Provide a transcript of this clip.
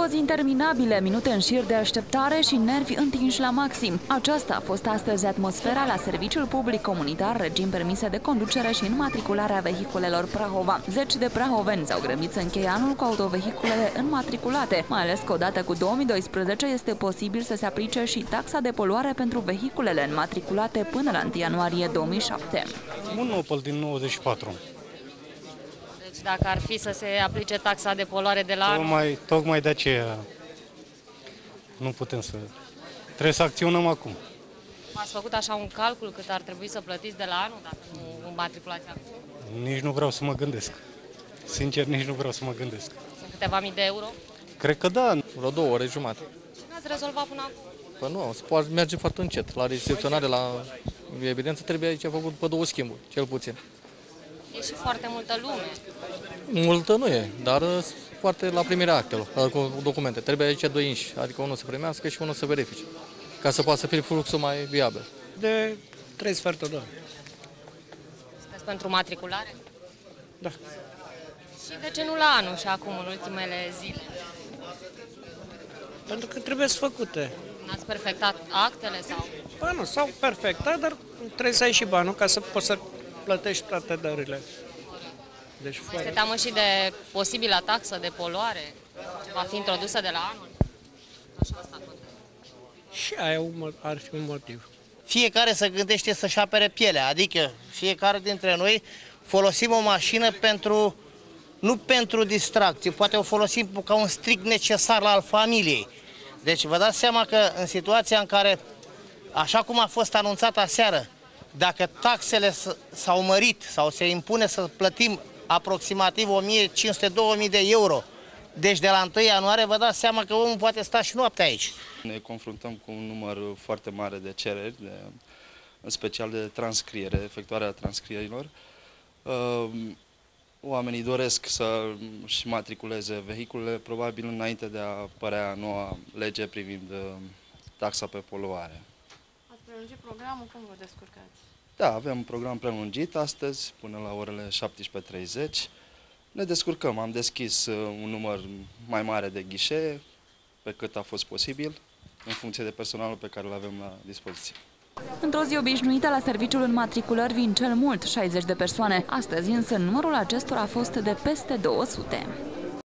Cozi interminabile, minute în șir de așteptare și nervi întinși la maxim. Aceasta a fost astăzi atmosfera la Serviciul Public Comunitar, regim permise de conducere și înmatricularea vehiculelor Prahova. Zeci de prahoveni s-au grăbit să încheie anul cu autovehiculele înmatriculate, mai ales că odată cu 2012 este posibil să se aplice și taxa de poluare pentru vehiculele înmatriculate până la 1 ianuarie 2007. Un Opel din 94. Deci dacă ar fi să se aplice taxa de poluare de la anul, Tocmai, tocmai de aceea nu putem să... Trebuie să acționăm acum. ați făcut așa un calcul cât ar trebui să plătiți de la anul dacă nu matriculați acum? Nici nu vreau să mă gândesc. Sincer, nici nu vreau să mă gândesc. Sunt câteva mii de euro? Cred că da. Vreo două ore jumate. Și n-ați rezolvat până acum? Păi nu, se poate merge foarte încet. La recepționare, la evidență, trebuie aici făcut pe două schimburi, cel puțin. E și foarte multă lume. Multă nu e, dar uh, foarte la primirea actelor, uh, cu documente. Trebuie aici doi inși, adică unul să primească și unul să verifice, ca să poată să fie fluxul mai viabil. De trei sferturi de oră. Sunteți pentru matriculare? Da. Și de ce nu la anul și acum, în ultimele zile? Pentru că trebuie să făcute. N-ați perfectat actele sau? Bă, nu, sau perfectat, dar trebuie să ai și banul ca să poți să plătești toate dările. Deci, Mai fără. este teamă și de posibila taxă de poluare ce va fi introdusă de la anul? Așa asta contează. Și aia un mo- ar fi un motiv. fiecare să gândește să-și apere pielea, adică fiecare dintre noi folosim o mașină pentru, nu pentru distracție, poate o folosim ca un strict necesar al familiei. Deci vă dați seama că în situația în care, așa cum a fost anunțat aseară, dacă taxele s- s-au mărit sau se impune să plătim aproximativ 1500-2000 de euro, deci de la 1 ianuarie vă dați seama că omul poate sta și noaptea aici. Ne confruntăm cu un număr foarte mare de cereri, de, în special de transcriere, efectuarea transcrierilor. Uh, Oamenii doresc să și matriculeze vehiculele, probabil înainte de a apărea noua lege privind uh, taxa pe poluare. Ați prelungit programul, cum vă descurcați? Da, avem un program prelungit astăzi, până la orele 17.30. Ne descurcăm, am deschis uh, un număr mai mare de ghișee, pe cât a fost posibil, în funcție de personalul pe care îl avem la dispoziție. Într-o zi obișnuită la serviciul înmatriculări vin cel mult 60 de persoane. Astăzi însă numărul acestora a fost de peste 200.